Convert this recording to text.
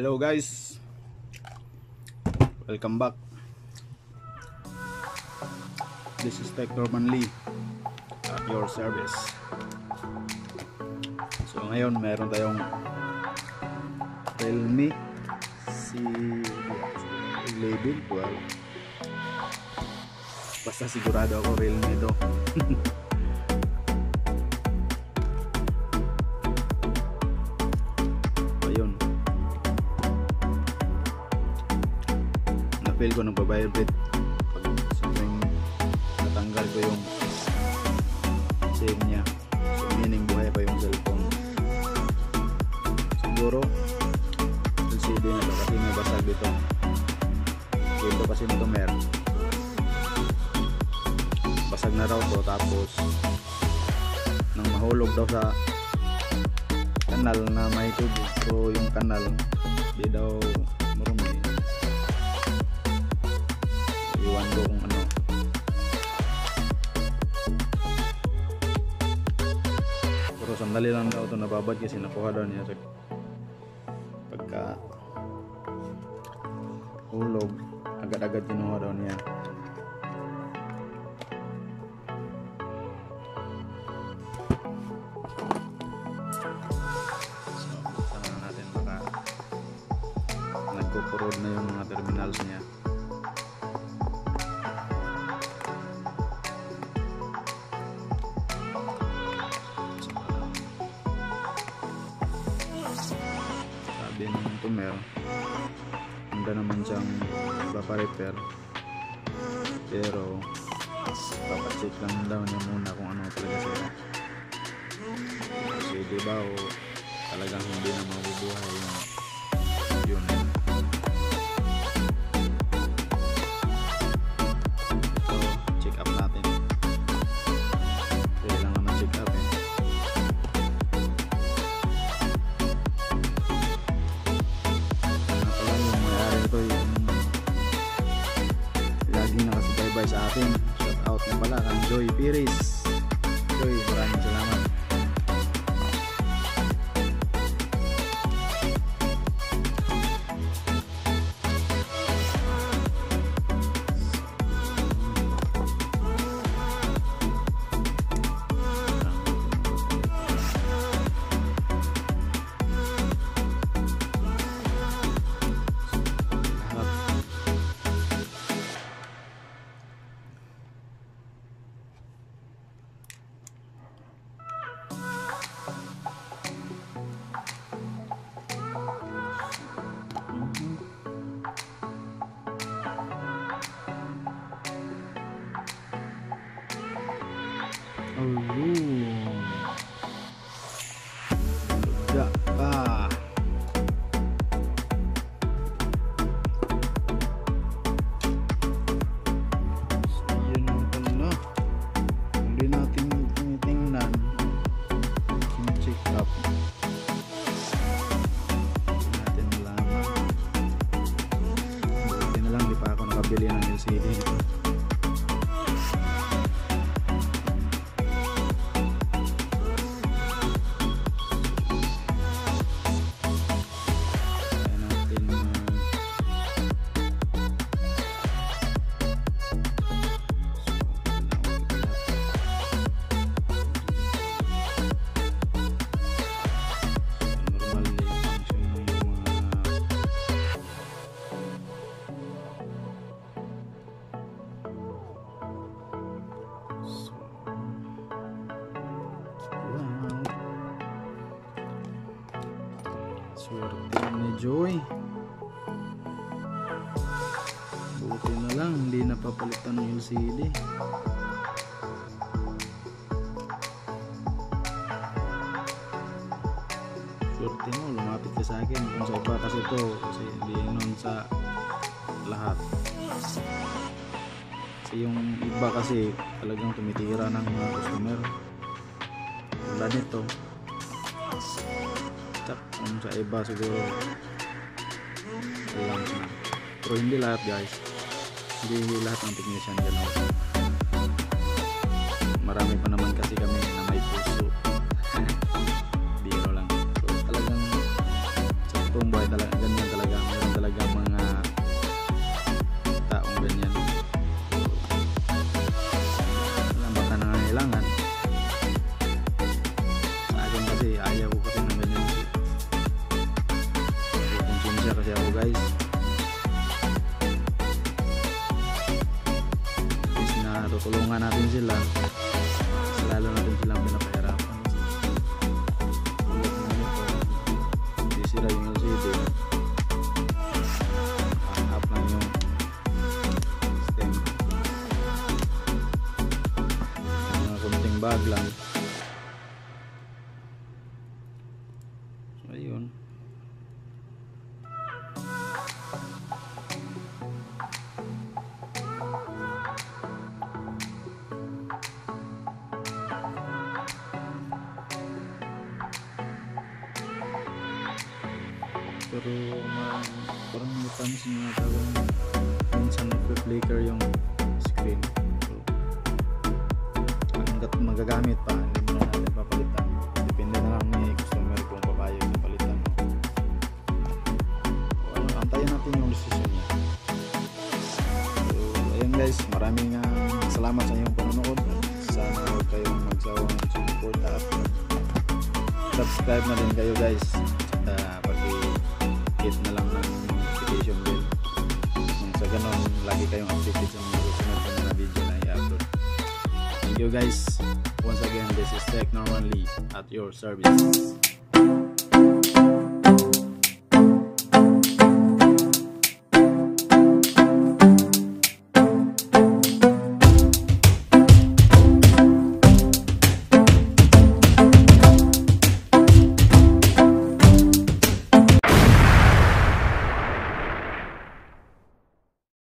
Hello guys. Welcome back. This is Tech Norman Lee At your service. So ngayon meron tayong Realme Si Label well, Basta sigurado ako Realme ito na-feel ko nung pag sobrang natanggal ko yung save niya. So meaning buhay pa yung cellphone. Siguro LCD na to kasi may basag dito. Dito kasi nito meron. Basag na raw to tapos nang mahulog daw sa kanal na may tubig. So yung kanal di daw iwan ko kung ano. Pero sandali lang daw ito nababad kasi nakuha daw niya sa pagka hulog agad-agad kinuha daw niya. Nagkukurod na yung mga terminals niya ng tumer handa naman siyang ipaparepair pero papacheck lang daw niya muna kung ano talaga sila. Kasi di ba o talagang hindi na mabubuhay yung yun nakasubaybay sa atin. Shout out na pala kang Joy Piris Joy maraming salamat di pa ako nakabili Swerte ni Joy. Buti na lang, hindi napapalitan ng LCD. Swerte mo, lumapit ka sa akin. Kung sa iba kasi ito, kasi hindi nun sa lahat. Kasi yung iba kasi talagang tumitira ng mga customer. Wala nito. Kung sa iba siguro alam na. Pero hindi lahat guys. Hindi lahat ng technician ganun. Marami pa naman kasi kami na may puso. siya kasi ako guys. Is na tutulungan natin sila. Lalo natin silang pinapahirapan. Hindi sila yung LCD hanap lang mga kunting bag lang. Pero ma parang matamis na tawag minsan nagpe-flicker yung screen. So hanggat magagamit pa hindi mo na natin papalitan depende na lang ni customer kung papayag na palitan so, ano, antayin natin yung decision niya. So ayun guys maraming uh, salamat sa inyong panonood. Sana huwag kayong magsawang support at subscribe na rin kayo guys pag-hit na lang ng notification bell nang sa ganon lagi kayong updated sa mga susunod na video na i-upload. Thank you guys. Once again this is Tech Normally at your service